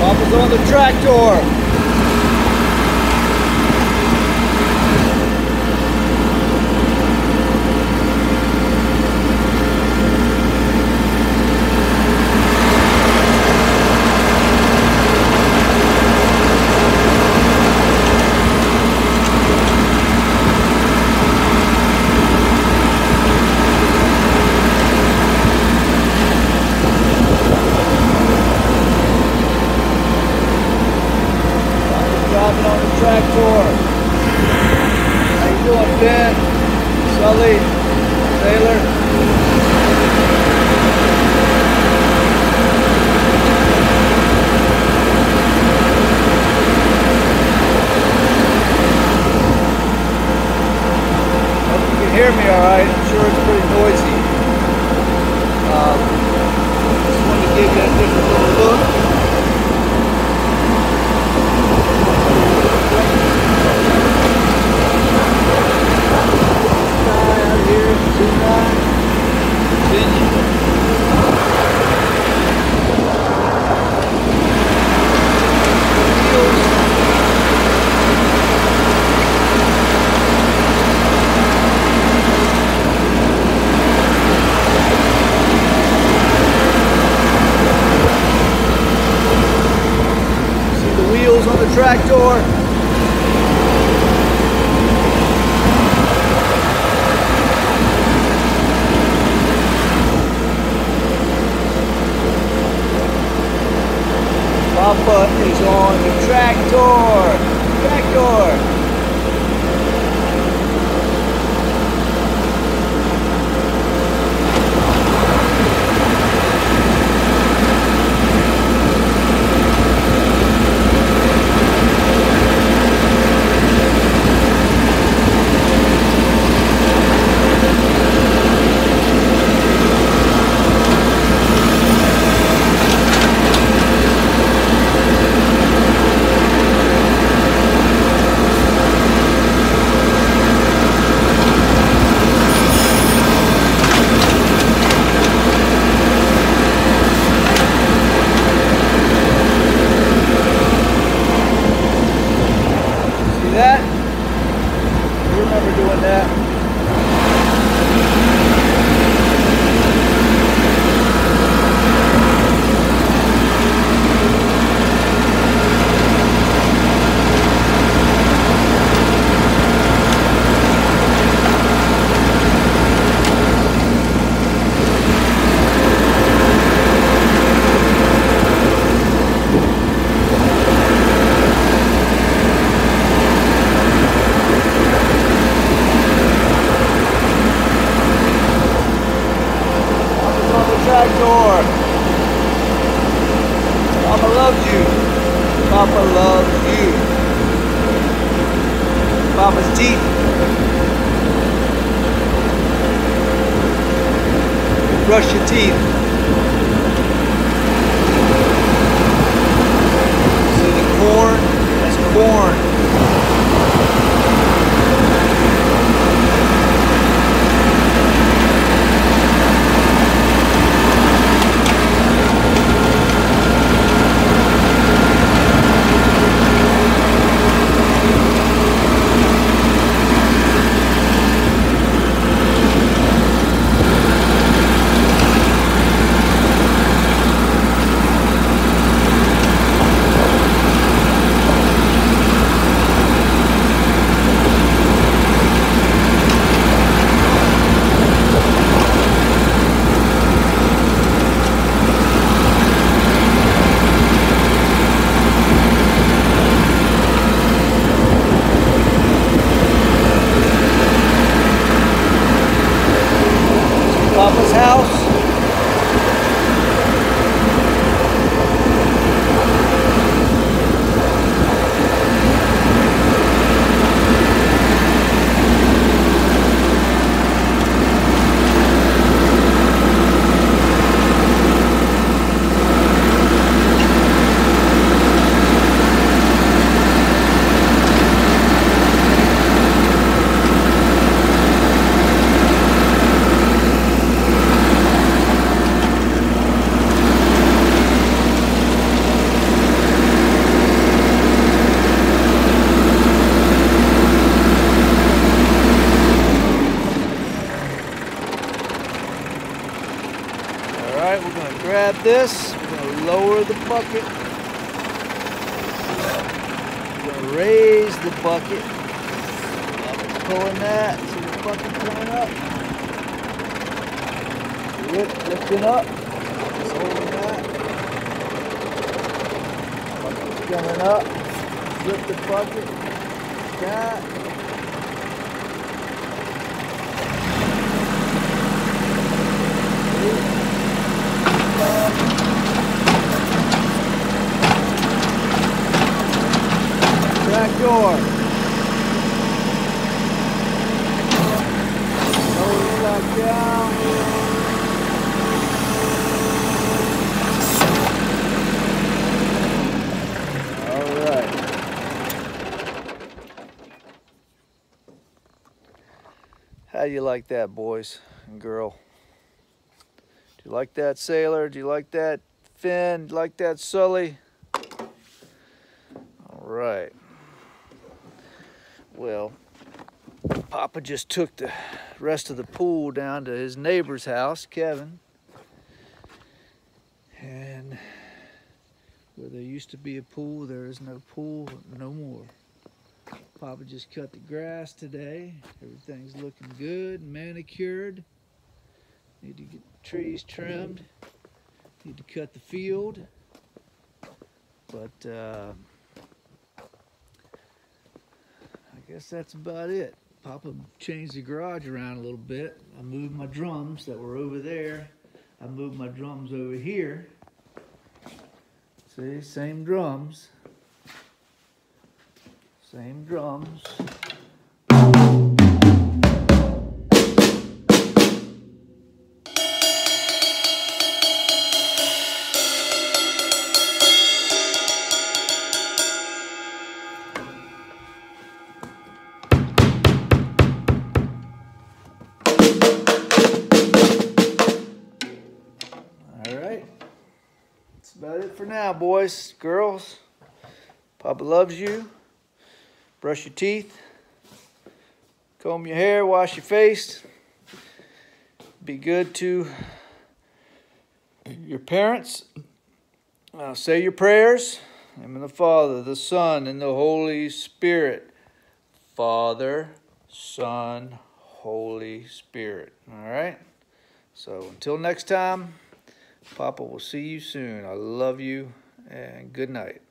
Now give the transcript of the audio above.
Papa's on the tractor. The tractor. How you doing, Ben? Sully? Taylor? Hope you can hear me all right. I'm sure it's pretty noisy. Um, just wanted to give you a different little look. out here in Tucson, Virginia. See the wheels on the tractor? Papa is on the. Tractor. See that? Doing that? Papa's on the tractor. Papa loves you. Papa loves you. Papa's teeth. Brush your teeth. See the corn? That's corn. This. We're gonna grab this, We're gonna lower the bucket. We're gonna raise the bucket. Pulling that. See the bucket coming up. Lift, lifting up. Just holding that. Bucket's coming up. Lift the bucket. That. Back door. How do you like that, boys and girl? Do you like that, Sailor? Do you like that, Finn? Do you like that, Sully? All right. Well, Papa just took the rest of the pool down to his neighbor's house, Kevin. And where there used to be a pool, there is no pool no more. Papa just cut the grass today. Everything's looking good, and manicured. Need to get the trees trimmed. Need to cut the field. But uh, I guess that's about it. Papa changed the garage around a little bit. I moved my drums that were over there. I moved my drums over here. See, same drums. Same drums. Now, boys, girls. Papa loves you. Brush your teeth. Comb your hair, wash your face. Be good to your parents. Uh, say your prayers. In name of the Father, the Son, and the Holy Spirit. Father, Son, Holy Spirit. All right? So until next time, Papa will see you soon. I love you and good night.